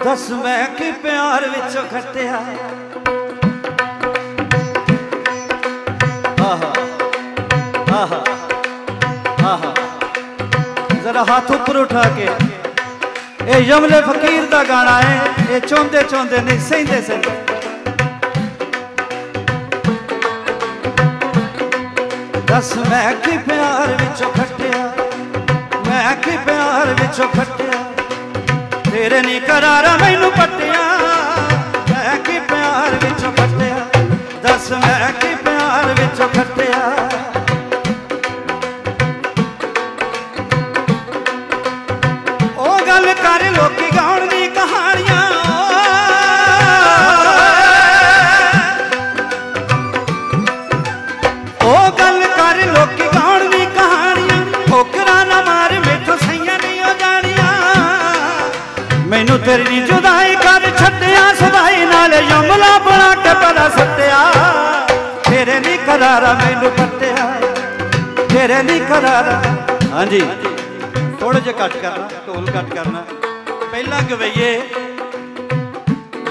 ਦਸ ਮੈਂ ਕਿ ਪਿਆਰ ਵਿੱਚੋਂ ਖੱਟਿਆ ਆਹਾ ਆਹਾ ਆਹਾ ਜ਼ਰਾ ਹੱਥ ਉੱਪਰ ਉਠਾ ਕੇ ਇਹ ਯਮਲੇ ਫਕੀਰ ਦਾ ਗਾਣਾ ਹੈ ਇਹ ਚੋਂਦੇ ਚੋਂਦੇ ਨਹੀਂ ਦੱਸ ਮੈਂ ਕਿ ਪਿਆਰ ਵਿੱਚੋਂ ਖੱਟਿਆ? ਮੈਂ ਕਿ ਪਿਆਰ ਵਿੱਚੋਂ ਖੱਟਿਆ? ਤੇਰੇ ਨਹੀਂ ਕਰਾਰਾ ਮੈਨੂੰ ਪੱਟਿਆ। ਮੈਂ ਕਿ ਪਿਆਰ ਵਿੱਚੋਂ ਖੱਟਿਆ? ਦੱਸ ਮੈਂ ਕਿ ਪਿਆਰ ਵਿੱਚੋਂ ਖੱਟਿਆ? ਉਹ ਗੱਲ ਕਰ ਲੋਕੀ ਤੇਰੀ ਜੁਦਾਈ ਕਰ ਛੱਡਿਆ ਸਦਾਈ ਨਾਲ ਯਮਲਾ ਬਣਾ ਕੇ ਪਰਾ ਸੱਟਿਆ ਤੇਰੇ ਨਹੀਂ ਕਰਾਰਾ ਮੈਨੂੰ ਪੱਟਿਆ ਤੇਰੇ ਨਹੀਂ ਕਰਾਰਾ। ਹਾਂਜੀ। ਥੋੜਾ ਜਿਹਾ ਕੱਟ ਕਰਨਾ, ਢੋਲ ਕੱਟ ਕਰਨਾ। ਪਹਿਲਾਂ ਗਵਈਏ,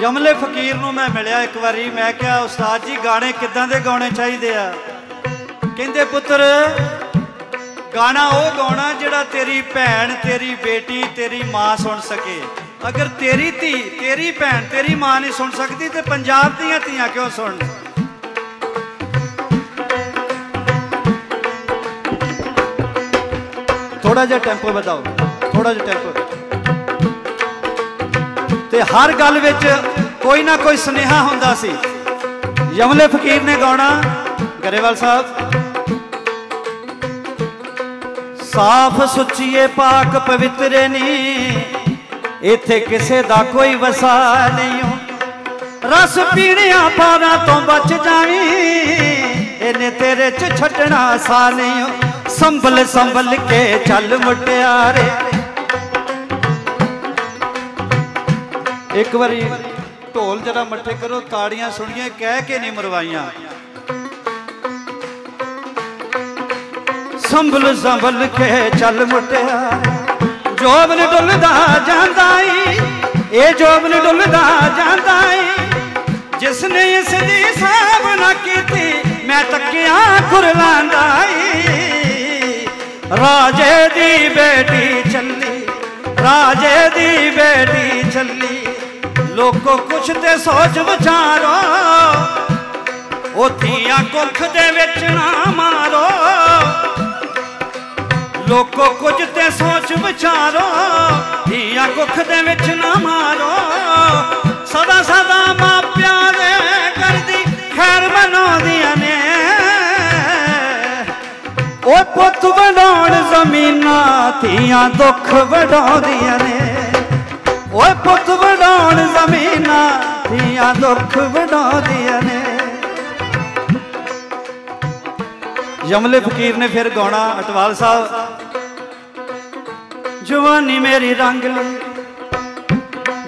ਯਮਲੇ ਫਕੀਰ ਨੂੰ ਮੈਂ ਮਿਲਿਆ ਇੱਕ ਵਾਰੀ। ਮੈਂ ਕਿਹਾ, ਉਸਤਾਦ ਜੀ, ਗਾਣੇ ਕਿੱਦਾਂ ਦੇ ਗਾਉਣੇ ਚਾਹੀਦੇ ਆ? ਕਹਿੰਦੇ, ਪੁੱਤਰ, ਗਾਣਾ ਉਹ ਗਾਉਣਾ ਜਿਹੜਾ ਤੇਰੀ ਭੈਣ, ਤੇਰੀ ਬੇਟੀ, ਤੇਰੀ ਮਾਂ ਸੁਣ ਸਕੇ। ਅਗਰ ਤੇਰੀ ਧੀ, ਤੇਰੀ ਭੈਣ, ਤੇਰੀ ਮਾਂ ਨਹੀਂ ਸੁਣ ਸਕਦੀ, ਤੇ ਪੰਜਾਬ ਦੀਆਂ ਧੀਆਂ ਕਿਉਂ ਸੁਣਨ? ਥੋੜਾ ਜਿਹਾ ਟੈਂਪੋ ਵਧਾਓ ਥੋੜਾ ਜਿਹਾ ਟੈਂਪੋ ਤੇ ਹਰ ਗੱਲ ਵਿੱਚ ਕੋਈ ਨਾ ਕੋਈ ਸੁਨੇਹਾ ਹੁੰਦਾ ਸੀ। ਯਮਲੇ ਫਕੀਰ ਨੇ ਗਾਉਣਾ, ਗਰੇਵਾਲ ਸਾਹਿਬ। ਸਾਫ਼ ਸੁੱਚੀਏ ਪਾਕ ਪਵਿੱਤਰੇ ਨੀ ਇੱਥੇ ਕਿਸੇ ਦਾ ਕੋਈ ਵਸਾ ਨਹੀਂ ਰਸ ਪੀਣਿਆ ਪਾਰਾਂ ਤੋਂ ਬਚ ਜਾਵੀਂ। ਇਹਨੇ ਤੇਰੇ ਚ ਛੱਡਣਾ ਸਾ ਨਹੀਂ ਸੰਭਲ ਸੰਭਲ ਕੇ ਚੱਲ ਮੁਟਿਆਰੇ। ਇੱਕ ਵਾਰੀ ਢੋਲ ਜਰਾ ਮੱਠੇ ਕਰੋ, ਤਾੜੀਆਂ ਸੁਣੀਆਂ, ਕਹਿ ਕੇ ਨਹੀਂ ਮਰਵਾਈਆਂ। ਸੰਭਲ ਸੰਭਲ ਕੇ ਚੱਲ ਮੁਟਿਆ ਜੋਬਨ ਡੁੱਲਦਾ ਜਾਂਦਾ ਈ। ਇਹ ਜੋਬਨ ਡੁੱਲਦਾ ਜਾਂਦਾ ਈ। ਜਿਸ ਨੇ ਇਸ ਦੀ ਸਾਬ ਨਾ ਕੀਤੀ, ਮੈਂ ਤੱਕਿਆ ਕੁਰਲਾਂਦਾ ਈ। ਰਾਜੇ ਦੀ ਬੇਟੀ ਚੱਲੀ, ਰਾਜੇ ਦੀ ਬੇਟੀ ਚੱਲੀ। ਲੋਕੋ ਕੁਛ ਤੇ ਸੋਚ ਵਿਚਾਰੋ ਉਹ ਧੀਆਂ ਕੁੱਖ ਦੇ ਵਿੱਚ ਨਾ ਮਾਰੋ। ਲੋਕੋ ਕੁਝ ਤੇ ਸੋਚ ਵਿਚਾਰੋ, ਧੀਆਂ ਕੁੱਖ ਦੇ ਵਿੱਚ ਨਾ ਮਾਰੋ। ਸਦਾ ਸਦਾ ਮਾਪਿਆਂ ਦੇ ਕਰਦੀ, ਖੈਰ ਬਣਾਉਂਦੀਆਂ ਨੇ। ਓਏ ਪੁੱਤ ਬਣਾਉਣ ਜ਼ਮੀਨਾਂ, ਧੀਆਂ ਦੁੱਖ ਵਡਾਉਂਦੀਆਂ ਨੇ। ਓਏ ਪੁੱਤ ਵਡਾਉਣ ਜ਼ਮੀਨਾਂ, ਧੀਆਂ ਦੁੱਖ ਵਡਾਉਂਦੀਆਂ ਨੇ। ਜਮਲੇ ਫਕੀਰ ਨੇ ਫਿਰ ਗਾਉਣਾ, ਅਟਵਾਲ ਸਾਹਿਬ। ਜਵਾਨੀ ਮੇਰੀ ਰੰਗ ਲਈ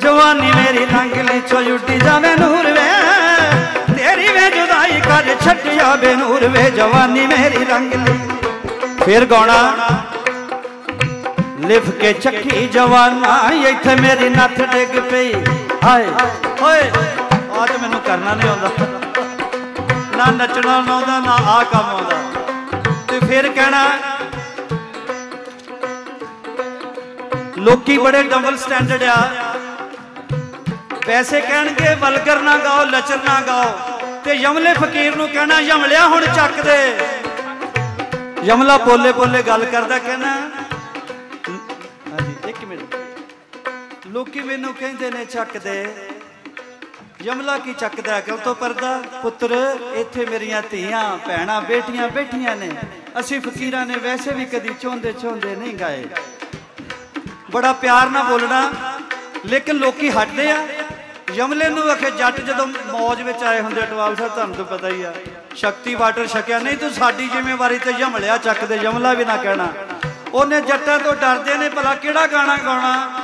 ਜਵਾਨੀ ਮੇਰੀ ਰੰਗ ਲਈ ਚੋ ਉੱਡੀ ਜਾਵੇ ਨੂਰ ਵੇ। ਤੇਰੀ ਵੇ ਜੁਦਾਈ ਕਰ ਛੱਡਿਆ ਬੇ ਨੂਰ ਵੇ, ਜਵਾਨੀ ਮੇਰੀ ਰੰਗ ਲਈ ਫਿਰ ਗਾਉਣਾ। ਲਿਫ ਕੇ ਚੱਕੀ ਜਵਾਨਾ, ਇੱਥੇ ਮੇਰੀ ਨੱਥ ਡਿੱਗ ਪਈ। ਹਾਏ ਓਏ ਅੱਜ ਮੈਨੂੰ ਕਰਨਾ ਨਹੀਂ ਆਉਂਦਾ। ਨਾ ਨੱਚਣਾ ਆਉਂਦਾ, ਨਾ ਆ ਕੰਮ ਆਉਂਦਾ। ਤੇ ਫਿਰ ਕਹਿਣਾ ਲੋਕੀ ਬੜੇ ਡਬਲ ਸਟੈਂਡਰਡ ਆ। ਪੈਸੇ ਕਹਿਣਗੇ ਵਲਗਰ ਨਾ ਗਾਓ, ਲਚਰ ਨਾ ਗਾਓ। ਤੇ ਯਮਲੇ ਫਕੀਰ ਨੂੰ ਕਹਿਣਾ, ਯਮਲਿਆ ਹੁਣ ਚੱਕ ਦੇ। ਯਮਲਾ ਬੋਲੇ ਬੋਲੇ ਗੱਲ ਕਰਦਾ ਕਹਿਣਾ। ਹਾਂਜੀ, ਇੱਕ ਮਿੰਟ। ਲੋਕੀ ਮੈਨੂੰ ਕਹਿੰਦੇ ਨੇ ਚੱਕ ਦੇ। ਯਮਲਾ ਕੀ ਚੱਕਦਾ ਅਕਲ ਤੋਂ ਪਰਦਾ? ਪੁੱਤਰ, ਇੱਥੇ ਮੇਰੀਆਂ ਧੀਆਂ, ਭੈਣਾਂ, ਬੇਟੀਆਂ ਬੈਠੀਆਂ ਨੇ। ਅਸੀਂ ਫਕੀਰਾਂ ਨੇ ਵੈਸੇ ਵੀ ਕਦੀ ਚਾਹੁੰਦੇ ਚਾਹੁੰਦੇ ਨਹੀਂ ਗਾਏ। ਬੜਾ ਪਿਆਰ ਨਾਲ ਬੋਲਣਾ। ਲੇਕਿਨ ਲੋਕੀ ਹਟਦੇ ਆ। ਯਮਲੇ ਨੂੰ ਆਖੇ ਜੱਟ ਜਦੋਂ ਮੌਜ ਵਿੱਚ ਆਏ ਹੁੰਦੇ ਟਵਾਲ ਸਾਹਿਬ, ਤੁਹਾਨੂੰ ਤਾਂ ਪਤਾ ਹੀ ਆ। ਸ਼ਕਤੀ ਵਾਟਰ ਛਕਿਆ। ਨਹੀਂ ਤੂੰ ਸਾਡੀ ਜ਼ਿੰਮੇਵਾਰੀ ਤੇ ਯਮਲਿਆ ਚੱਕਦੇ ਯਮਲਾ ਵੀ ਨਾ ਕਹਿਣਾ। ਉਹਨੇ ਜੱਟਾਂ ਤੋਂ ਡਰਦੇ ਨੇ, ਭਲਾ ਕਿਹੜਾ ਗਾਣਾ ਗਾਉਣਾ?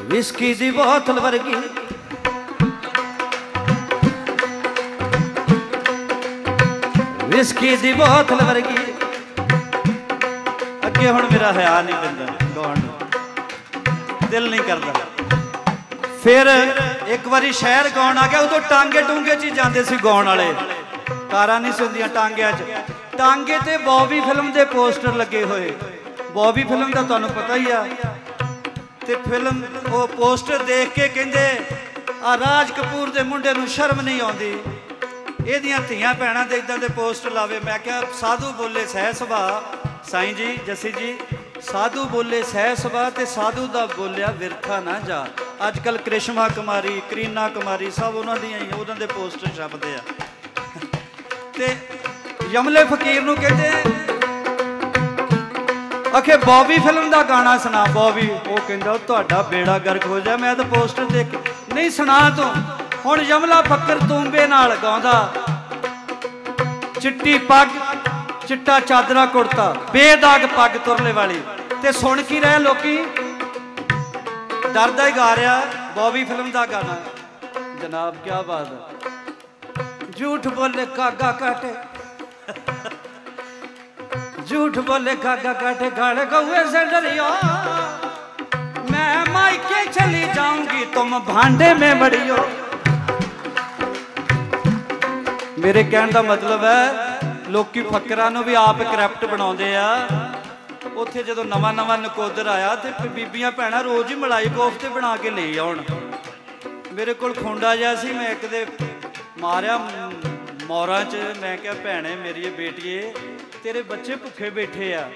ਵਿਸਕੀ ਦੀ ਬੋਤਲ ਵਰਗੀ। ਵਿਸਕੀ ਦੀ ਬੋਤਲ ਵਰਗੀ। ਅੱਗੇ ਹੁਣ ਮੇਰਾ ਹਿਆ ਨਹੀਂ ਪੈਂਦਾ ਗਾਉਣ ਨੂੰ। ਦਿਲ ਨਹੀਂ ਕਰਦਾ। ਫਿਰ ਇੱਕ ਵਾਰੀ ਸ਼ਹਿਰ ਗਾਉਣ ਆ ਗਿਆ, ਉਦੋਂ ਟਾਂਗੇ ਟੂੰਗੇ 'ਚ ਹੀ ਜਾਂਦੇ ਸੀ ਗਾਉਣ ਵਾਲੇ। ਕਾਰਾਂ ਨਹੀਂ ਸੁਣਦੀਆਂ ਟਾਂਗਿਆਂ 'ਚ। ਟਾਂਗੇ ਤੇ ਬੌਬੀ ਫਿਲਮ ਦੇ ਪੋਸਟਰ ਲੱਗੇ ਹੋਏ। ਬੌਬੀ ਫਿਲਮ ਦਾ ਤੁਹਾਨੂੰ ਪਤਾ ਹੀ ਆ। ਤੇ ਫਿਲਮ ਉਹ ਪੋਸਟਰ ਦੇਖ ਕੇ ਕਹਿੰਦੇ ਆ ਰਾਜ ਕਪੂਰ ਦੇ ਮੁੰਡੇ ਨੂੰ ਸ਼ਰਮ ਨਹੀਂ ਆਉਂਦੀ। ਇਹਦੀਆਂ ਧੀਆਂ ਭੈਣਾਂ ਦੇ ਇਦਾਂ ਦੇ ਪੋਸਟ ਲਾਵੇ। ਮੈਂ ਕਿਹਾ, ਸਾਧੂ ਬੋਲੇ ਸਹਿ ਸੁਭਾ ਸਾਈਂ ਜੀ, ਜੱਸੀ ਜੀ ਸਾਧੂ ਬੋਲੇ ਸਹਿ ਸੁਭਾ ਤੇ ਸਾਧੂ ਦਾ ਬੋਲਿਆ ਵਿਰਥਾ ਨਾ ਜਾ। ਅੱਜ ਕੱਲ ਕ੍ਰਿਸ਼ਮਾ ਕੁਮਾਰੀ, ਕਰੀਨਾ ਕੁਮਾਰੀ ਸਭ ਉਹਨਾਂ ਦੀਆਂ ਹੀ, ਉਹਨਾਂ ਦੇ ਪੋਸਟਰ ਛਪਦੇ ਆ। ਤੇ ਯਮਲੇ ਫਕੀਰ ਨੂੰ ਕਹਿੰਦੇ ਅਖੇ ਬੌਬੀ ਫਿਲਮ ਦਾ ਗਾਣਾ ਸੁਣਾ, ਬੌਬੀ। ਉਹ ਕਹਿੰਦਾ, ਤੁਹਾਡਾ ਬੇੜਾ ਗਰਕ ਹੋ ਜਾ, ਮੈਂ ਤਾਂ ਪੋਸਟਰ ਦੇਖ ਨਹੀਂ ਸੁਣਾ ਤੂੰ। ਹੁਣ ਯਮਲਾ ਫੱਕਰ ਤੂੰਬੇ ਨਾਲ ਗਾਉਂਦਾ। ਚਿੱਟੀ ਪੱਗ ਚਿੱਟਾ ਚਾਦਰਾ ਕੁੜਤਾ, ਬੇਦਾਗ ਪੱਗ ਤੁਰਲੇ ਵਾਲੀ। ਤੇ ਸੁਣ ਕੀ ਰਹੇ ਲੋਕੀ? ਡਰਦਾ ਹੀ ਗਾ ਰਿਹਾ, ਬੋਬੀ ਫਿਲਮ ਦਾ ਗਾਣਾ। ਜਨਾਬ ਕੀ ਬਾਤ ਹੈ। ਝੂਠ ਬੋਲੇ ਕਾਗਾ ਕਾਟੇ ਝੂਠ ਬੋਲੇ ਕਾਗਾ ਕਾਟੇ ਗਾਲ ਗਉਏ ਸੇ ਮੈਂ ਮਾਇਕੇ ਚਲੀ ਜਾਊਂਗੀ ਤੂੰ ਭਾਂਡੇ ਮੇ ਬੜਿਓ ਮੇਰੇ ਕਹਿਣ ਦਾ ਮਤਲਬ ਹੈ ਲੋਕੀ ਫਕਰਾਂ ਨੂੰ ਵੀ ਆਪ ਕਰੈਪਟ ਬਣਾਉਂਦੇ ਆ। ਉੱਥੇ ਜਦੋਂ ਨਵਾਂ ਨਵਾਂ ਨਕੋਦਰ ਆਇਆ ਤੇ ਬੀਬੀਆਂ ਭੈਣਾਂ ਰੋਜ਼ ਹੀ ਮਲਾਈ ਕੋਫਤੇ ਬਣਾ ਕੇ ਲੈ ਆਉਣ। ਮੇਰੇ ਕੋਲ ਖੁੰਡਾ ਜਿਹਾ ਸੀ, ਮੈਂ ਇੱਕ ਦੇ ਮਾਰਿਆ ਮੌਰਾਂ 'ਚ। ਮੈਂ ਕਿਹਾ, ਭੈਣੇ, ਮੇਰੀ ਬੇਟੀਏ, ਤੇਰੇ ਬੱਚੇ ਭੁੱਖੇ ਬੈਠੇ ਆ।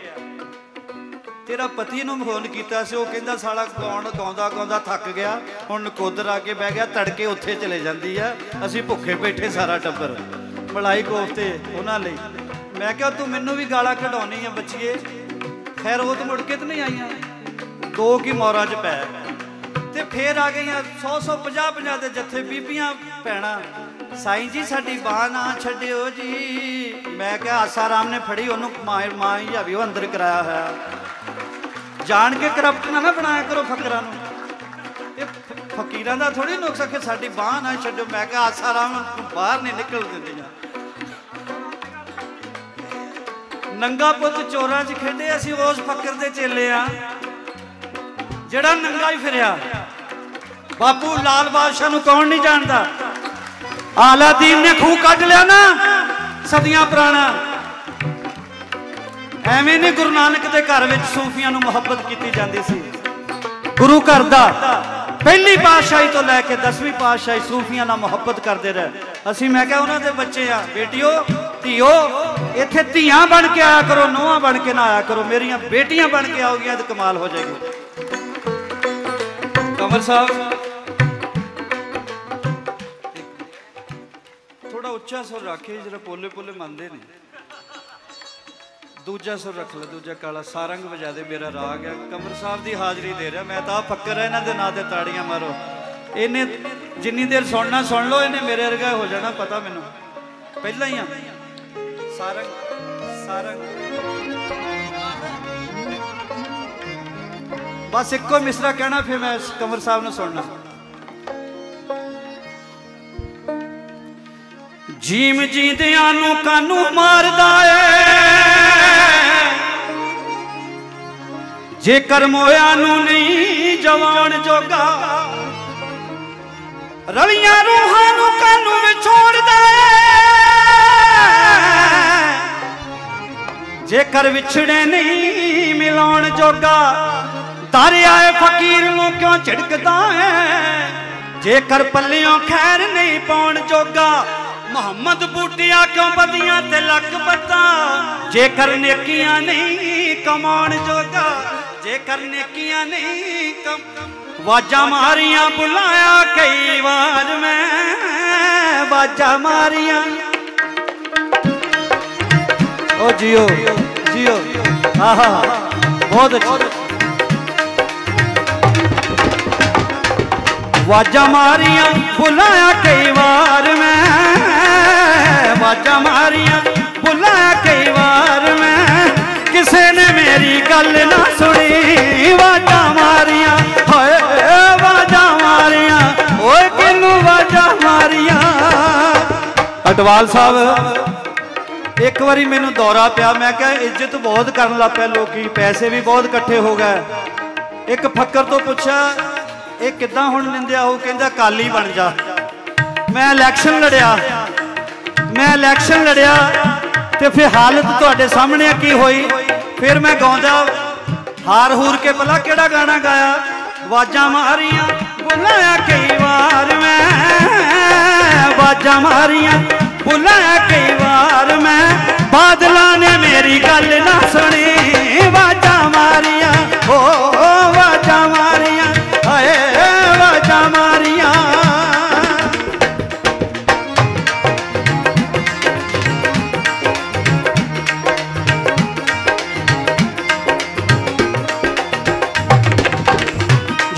ਤੇਰਾ ਪਤੀ ਨੂੰ ਫੋਨ ਕੀਤਾ ਸੀ, ਉਹ ਕਹਿੰਦਾ, ਸਾਲਾ ਗਾਉਣ ਗਾਉਂਦਾ ਗਾਉਂਦਾ ਥੱਕ ਗਿਆ। ਹੁਣ ਨਕੋਦਰ ਆ ਕੇ ਬਹਿ ਗਿਆ, ਤੜਕੇ ਉੱਥੇ ਚਲੇ ਜਾਂਦੀ ਆ। ਅਸੀਂ ਭੁੱਖੇ ਬੈਠੇ ਸਾਰਾ ਟੱਬਰ। ਮਲਾਈ ਕੋਫਤੇ ਉਹਨਾਂ ਲਈ। ਮੈਂ ਕਿਹਾ, ਤੂੰ ਮੈਨੂੰ ਵੀ ਗਾਲਾਂ ਕਢਾਉਣੀ ਆ ਬੱਚੀਏ। ਖੈਰ, ਉਹ ਤਾਂ ਮੁੜ ਕੇ ਤਾਂ ਨਹੀਂ ਆਈਆਂ। ਦੋ ਕੀ ਮੌਰਾਂ 'ਚ ਪੈ। ਤੇ ਫੇਰ ਆ ਗਈਆਂ 100 100 50 50 ਦੇ ਜੱਥੇ ਬੀਬੀਆਂ ਭੈਣਾਂ। ਸਾਈਂ ਜੀ, ਸਾਡੀ ਬਾਹ ਨਾ ਛੱਡਿਓ ਜੀ। ਮੈਂ ਕਿਹਾ, ਆਸਾ ਰਾਮ ਨੇ ਫੜੀ, ਉਹਨੂੰ ਮਾਂ ਮਾਂ ਹੀ ਆ ਵੀ ਉਹ ਅੰਦਰ ਕਰਾਇਆ ਹੋਇਆ। ਜਾਣ ਕੇ ਕਰਪਟ ਨਾ ਬਣਾਇਆ ਕਰੋ ਫਕਰਾਂ ਨੂੰ। ਫਕੀਰਾਂ ਦਾ ਥੋੜੀ ਨੁਕਸ ਹੈ ਕਿ ਸਾਡੀ ਬਾਹ ਨਾ ਛੱਡੋ। ਮੈਂ ਕਿਹਾ ਆਸਾ ਰਾਮ ਬਾਹਰ ਨਹੀਂ ਨਿਕਲ ਦਿੰਦੀਆਂ। ਨੰਗਾ ਪੁੱਤ ਚੋਰਾਂ 'ਚ ਖੇਡੇ, ਅਸੀਂ ਉਸ ਫਕਰ ਦੇ ਚੇਲੇ ਆ। ਜਿਹੜਾ ਨੰਗਾ ਹੀ ਫਿਰਿਆ। ਬਾਪੂ ਲਾਲ ਬਾਦਸ਼ਾਹ ਨੂੰ ਕੌਣ ਨਹੀਂ ਜਾਣਦਾ? ਆਲਾਦੀਨ ਨੇ ਖੂਹ ਕੱਢ ਲਿਆ ਨਾ, ਸਦੀਆਂ ਪੁਰਾਣਾ। ਐਵੇਂ ਨਹੀਂ ਗੁਰੂ ਨਾਨਕ ਦੇ ਘਰ ਵਿੱਚ ਸੂਫੀਆਂ ਨੂੰ ਮੁਹੱਬਤ ਕੀਤੀ ਜਾਂਦੀ ਸੀ। ਗੁਰੂ ਘਰ ਦਾ ਪਹਿਲੀ ਪਾਤਸ਼ਾਹੀ ਤੋਂ ਲੈ ਕੇ 10ਵੀਂ ਪਾਤਸ਼ਾਹੀ ਸੂਫੀਆਂ ਨਾਲ ਮੁਹੱਬਤ ਕਰਦੇ ਰਹੇ। ਅਸੀਂ ਮੈਂ ਕਿਹਾ, ਉਹਨਾਂ ਦੇ ਬੱਚੇ ਆ, ਬੇਟਿਓ, ਧੀਓ, ਇੱਥੇ ਧੀਆਂ ਬਣ ਕੇ ਆਇਆ ਕਰੋ, ਨੋਹਾਂ ਬਣ ਕੇ ਨਾ ਆਇਆ ਕਰੋ। ਮੇਰੀਆਂ ਬੇਟੀਆਂ ਬਣ ਕੇ ਆਉਗੀਆਂ ਤੇ ਕਮਾਲ ਹੋ ਜਾਏਗੀ। ਕਮਰ ਸਾਹਿਬ ਥੋੜਾ ਉੱਚਾ ਸੁਰ ਰੱਖੇ ਜਿਹੜਾ ਪੋਲੇ ਪੋਲੇ ਮੰਨਦੇ ਨੇ। ਦੂਜਾ ਸੁਰ ਰੱਖ ਲੈ, ਦੂਜਾ ਕਾਲਾ ਸਾਰੰਗ ਵਜਾ ਦੇ, ਮੇਰਾ ਰਾਗ ਹੈ। ਕਮਰ ਸਾਹਿਬ ਦੀ ਹਾਜ਼ਰੀ ਦੇ ਰਿਹਾ, ਮੈਂ ਤਾਂ ਫੱਕਰ ਹੈ, ਇਹਨਾਂ ਦੇ ਨਾਂ ਤੇ ਤਾੜੀਆਂ ਮਾਰੋ। ਇਹਨੇ ਜਿੰਨੀ ਦੇਰ ਸੁਣਨਾ ਸੁਣ ਲਓ, ਇਹਨੇ ਮੇਰੇ ਵਰਗਾ ਹੋ ਜਾਣਾ, ਪਤਾ ਮੈਨੂੰ। ਪਹਿਲਾਂ ਹੀ ਆ। ਸਾਰੰਗ ਸਾਰੰਗ। ਬਸ ਇੱਕੋ ਮਿਸਰਾ ਕਹਿਣਾ, ਫਿਰ ਮੈਂ ਕਮਰ ਸਾਹਿਬ ਨੂੰ ਸੁਣਨਾ। ਜੀਮ ਜੀਂਦਿਆਂ ਨੂੰ ਕਾਨੂੰ ਮਾਰਦਾ ਏ? ਜੇਕਰ ਮੋਇਆ ਨੂੰ ਨਹੀਂ ਜਵਾਨ ਜੋਗਾ, ਰਲੀਆਂ ਰੂਹਾਂ ਨੂੰ ਕਾਨੂੰ ਵਿਛੋੜਦਾ ਜੇਕਰ ਵਿਛੜੇ ਨਹੀਂ ਮਿਲਾਉਣ ਜੋਗਾ, ਤਾਰਿਆ ਆਏ ਫਕੀਰ ਨੂੰ ਕਿਉਂ ਝਿੜਕਦਾ ਏ? ਜੇਕਰ ਪੱਲਿਓਂ ਖੈਰ ਨਹੀਂ ਪਾਉਣ ਜੋਗਾ, ਮੁਹੰਮਦ ਬੂਟਿਆ ਕਿਉਂ ਬਦੀਆਂ ਤੇ ਲੱਕ ਬੱਤਾ ਜੇਕਰ ਨੇਕੀਆਂ ਨਹੀਂ ਕਮਾਉਣ ਜੋਗਾ ਜੇਕਰ ਨੇਕੀਆਂ ਨਹੀਂ ਕਮ ਵਾਜਾਂ ਮਾਰੀਆਂ ਬੁਲਾਇਆ ਕਈ ਵਾਰ ਮੈਂ ਵਾਜਾਂ ਮਾਰੀਆਂ ਓ ਜਿਓ ਜਿਓ ਆਹਾ ਬਹੁਤ ਅੱਛੀ ਵਾਜਾਂ ਮਾਰੀਆਂ ਬੁਲਾਇਆ ਕਈ ਵਾਰ ਮੈਂ ਵਾਜਾਂ ਮਾਰੀਆਂ ਬੁਲਾਇਆ ਕਈ ਵਾਰ ਮੈਂ ਕਿਸੇ ਨੇ ਮੇਰੀ ਗੱਲ ਨਾ ਸੁਣੀ? ਵਾਜਾਂ ਮਾਰੀਆਂ, ਹੋਏ, ਵਾਜਾਂ ਮਾਰੀਆਂ, ਓਏ ਕਿਨੂੰ ਵਾਜਾਂ ਮਾਰੀਆਂ? ਅਟਵਾਲ ਸਾਹਿਬ, ਇੱਕ ਵਾਰੀ ਮੈਨੂੰ ਦੌਰਾ ਪਿਆ, ਮੈਂ ਕਿਹਾ ਇੱਜ਼ਤ ਬਹੁਤ ਕਰਨ ਲੱਗ ਪਏ ਲੋਕੀ, ਪੈਸੇ ਵੀ ਬਹੁਤ ਇਕੱਠੇ ਹੋ ਗਏ। ਇੱਕ ਫੱਕਰ ਤੋਂ ਪੁੱਛਿਆ, ਇਹ ਕਿੱਦਾਂ ਹੁਣ ਨਿੰਦਿਆ ਉਹ, ਕਹਿੰਦਾ ਕਾਲੀ ਬਣ ਜਾ। ਮੈਂ ਇਲੈਕਸ਼ਨ ਲੜਿਆ, ਮੈਂ ਇਲੈਕਸ਼ਨ ਲੜਿਆ ਤੇ ਫਿਰ ਹਾਲਤ ਤੁਹਾਡੇ ਸਾਹਮਣੇ ਕੀ ਹੋਈ? ਫਿਰ ਮੈਂ ਗਾਉਂਦਾ, ਹਾਰ ਹੂਰ ਕੇ ਭਲਾ ਕਿਹੜਾ ਗਾਣਾ ਗਾਇਆ? ਆਵਾਜ਼ਾਂ ਮਾਰੀਆਂ, ਬੁਲਾਇਆ ਕਈ ਵਾਰ ਮੈਂ। ਆਵਾਜ਼ਾਂ ਮਾਰੀਆਂ, ਬੁਲਾਇਆ ਕਈ ਵਾਰ ਮੈਂ। ਬਾਦਲਾਂ ਨੇ ਮੇਰੀ ਗੱਲ ਨਾ ਸੁਣੀ, ਆਵਾਜ਼ਾਂ ਮਾਰੀਆਂ ਓ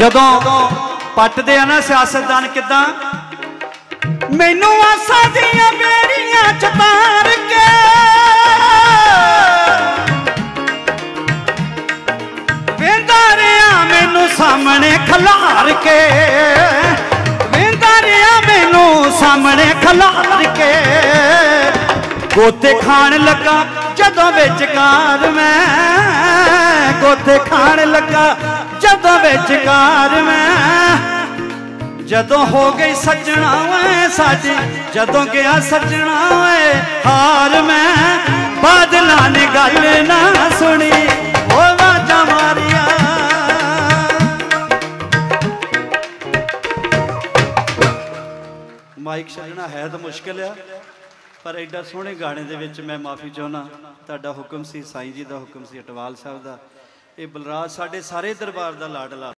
ਜਦੋਂ ਪੱਟਦੇ ਆ ਨਾ ਸਿਆਸਤਦਾਨ ਕਿਦਾਂ? ਮੈਨੂੰ ਆਸਾਂ ਦੀਆਂ ਬੇੜੀਆਂ ਚ ਕੇ। ਵੇਂਦਾ ਰਿਆ ਮੈਨੂੰ ਸਾਹਮਣੇ ਖਲਾਰ ਕੇ। ਵੇਂਦਾ ਰਿਆ ਮੈਨੂੰ ਸਾਹਮਣੇ ਖਲਾਰ ਕੇ। ਗੋਤੇ ਖਾਣ ਲੱਗਾ ਜਦੋਂ ਵਿਚਕਾਰ ਮੈਂ। ਗੋਤੇ ਖਾਣ ਲੱਗਾ ਜਦੋਂ ਵਿਚਕਾਰ ਮੈਂ ਜਦੋਂ ਹੋ ਗਈ ਸੱਜਣਾ ਓਏ ਸਾਡੀ, ਜਦੋਂ ਗਿਆ ਸੱਜਣਾ ਓਏ ਹਾਰ ਮੈਂ। ਬਾਦਲਾਂ ਨੇ ਗੱਲ ਨਾ ਸੁਣੀ ਓ ਵਾਜਾਂ ਮਾਰੀਆਂ। ਮਾਈਕ ਛੱਡਣਾ ਹੈ ਤਾਂ ਮੁਸ਼ਕਿਲ ਆ, ਪਰ ਐਡਾ ਸੋਹਣੇ ਗਾਣੇ ਦੇ ਵਿੱਚ ਮੈਂ ਮਾਫੀ ਚਾਹੁੰਦਾ, ਤੁਹਾਡਾ ਹੁਕਮ ਸੀ, ਸਾਈਂ ਜੀ ਦਾ ਹੁਕਮ ਸੀ, ਅਟਵਾਲ ਸਾਹਿਬ ਦਾ। ਇਹ ਬਲਰਾਜ ਸਾਡੇ ਸਾਰੇ ਦਰਬਾਰ ਦਾ ਲਾਡਲਾ